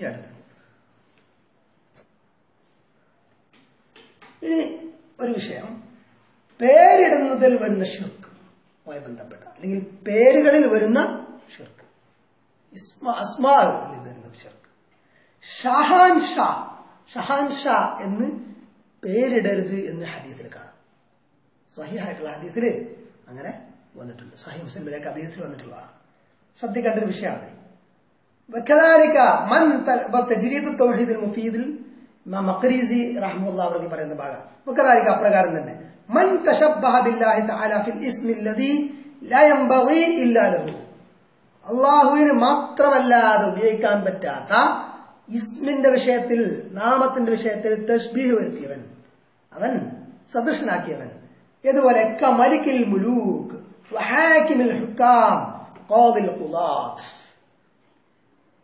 ഇനി ഇനി ഒരു വിഷയം. പേരിടുന്നതിൽ വരുന്ന ഷിർക്കുമായി ബന്ധപ്പെട്ട അല്ലെങ്കിൽ പേരുകളിൽ വരുന്ന ഷിർക്ക്. അസ്മാവിൽ വരുന്ന ഷിർക്ക്. ഷഹാൻ ഷാ ഷഹാൻ ഷാ എന്ന് പേരിടരുത് എന്ന് ഹദീസിൽ കാണാം. സഹിയായിട്ടുള്ള ഹദീസിൽ അങ്ങനെ വന്നിട്ടുണ്ട്. സഹി മുസ്ലിമിലേക്ക് ഹദീസിൽ വന്നിട്ടുള്ളതാണ്. ശ്രദ്ധിക്കേണ്ട ഒരു വിഷയമാണ്. وكذلك من تجريد التوحيد المفيد ഇമാം മഖരീസി റഹ്മുള്ള അവർ പറയുന്ന ഭാഗം وكذلك അപ്രകാരം തന്നെ من تشبه بالله تعالى في الاسم الذي لا ينبغي الا له അള്ളാഹുവിന് മാത്രമല്ലാതെ ഉപയോഗിക്കാൻ പറ്റാത്ത ഇസ്മിന്റെ വിഷയത്തിൽ നാമത്തിന്റെ വിഷയത്തിൽ തഷ്ബീഹ് വരുത്തിയവൻ അവൻ സദൃശനാക്കിയവൻ ഇതുപോലെ കമലിക്കിൽ മുലൂക്ക് വഹാക്കിമിൽ ഹുക്കാം ഖാദിൽ ഖുലാത്ത്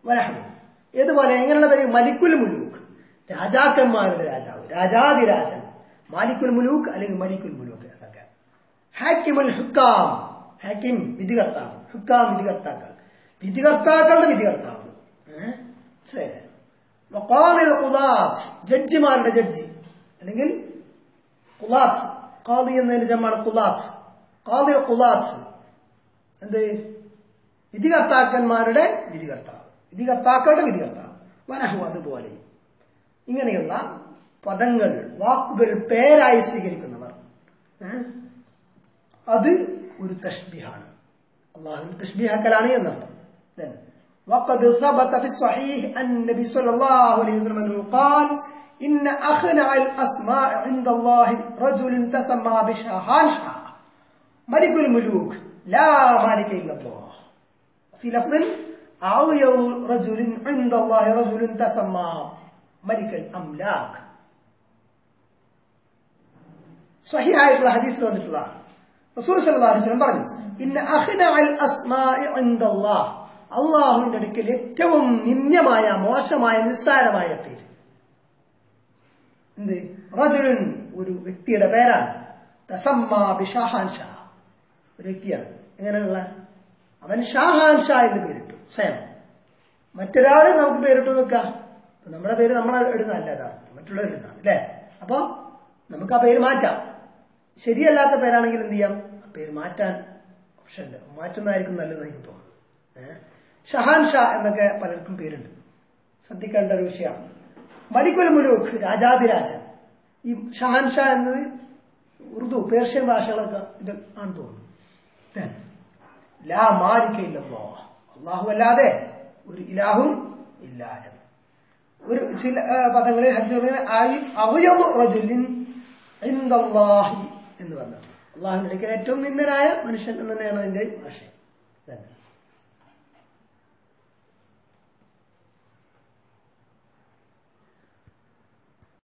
വനഹു ഏതുപോലെ എങ്ങനെയുള്ള പേര്? മലിക്കുൽ മുലൂക്ക്. രാജാക്കന്മാരുടെ രാജാവ് രാജാതിരാജൻ മാലിക്കുൽ മുലൂക്ക് അല്ലെങ്കിൽ മലിക്കുൽ മുലൂക്ക് അതൊക്കെ ഹാക്കിമുൽ ഹുക്കാം. ഹാക്കിം വിധികർത്താവ്. ഹുക്കാം വിധികർത്താക്കൾ. വിധികർത്താക്കളുടെ വിധികർത്താവ്. ജഡ്ജിമാരുടെ ജഡ്ജി. അല്ലെങ്കിൽ കുലാസ് ഖാദി എന്നതിന്റെ ജമാണ് കുലാസ് കാതിൽ കുലാസ് എന്ത്? വിധികർത്താക്കന്മാരുടെ വിധികർത്താവ്. വിധികർത്താക്കളുടെ വിധികർത്താവ് വനഹു അതുപോലെ ഇങ്ങനെയുള്ള പദങ്ങൾ വാക്കുകൾ പേരായി സ്വീകരിക്കുന്നവർ ഏ? അത് ഒരു തഷ്ബിഹാണ് അള്ളാഹുവിന്റെ തഷ്ബിഹാക്കലാണ് എന്നർത്ഥം Then, وقد ثبت في الصحيح أن النبي صلى الله عليه وسلم أنه قال إن أخنع الأسماء عند الله رجل تسمى بشهانشاه ملك الملوك لا مالك إلا الله في لفظ പറഞ്ഞു ഇന്ന അള്ളാഹുവിന്റെ അടുക്കൽ ഏറ്റവും നിന്ദ്യമായ മോശമായ നിസ്സാരമായ പേര്. എന്ത്? റജുലുൻ ഒരു വ്യക്തിയുടെ പേരാണ്. ഒരു വ്യക്തിയാണ്. എങ്ങനെയുള്ള? അവൻ ഷാഹാൻ ഷാ എന്ന് പേരിട്ടു. സ്വയം. മറ്റൊരാളെ നമുക്ക് പേരിട്ട് നിൽക്കാം നമ്മുടെ പേര് നമ്മൾ ഇടുന്നതല്ല യഥാർത്ഥം മറ്റുള്ളവർ ഇടുന്നതാണ് അല്ലേ? അപ്പൊ നമുക്ക് ആ പേര് മാറ്റാം. ശരിയല്ലാത്ത പേരാണെങ്കിൽ എന്ത് ചെയ്യാം? ആ പേര് മാറ്റാൻ ഓപ്ഷൻ ഉണ്ട് മാറ്റുന്നതായിരിക്കും നല്ലതെന്ന് എനിക്ക് തോന്നുന്നു ഷഹാൻ ഷാ എന്നൊക്കെ പലർക്കും പേരുണ്ട്. ശ്രദ്ധിക്കേണ്ട ഒരു വിഷയമാണ് മലിക്കുൽ മുലൂഖ് രാജാതിരാജൻ ഈ ഷഹാൻ ഷാ എന്നത് ഉറുദു പേർഷ്യൻ ഭാഷകളൊക്കെ ഇത് ആണെന്ന് തോന്നുന്നു. ലാ മാലിക്കയില്ലല്ലോ അള്ളാഹു അല്ലാതെ ഒരു ഇലാഹും ഇല്ല എന്ന്. ഒരു ചില പദങ്ങളിൽ എന്ന് പറഞ്ഞിട്ടുണ്ട്. അള്ളാഹുവിന്റെ ഏറ്റവും നിന്ദനായ മനുഷ്യൻ എന്ന് തന്നെയാണ് അതിന്റെ ഭാഷ.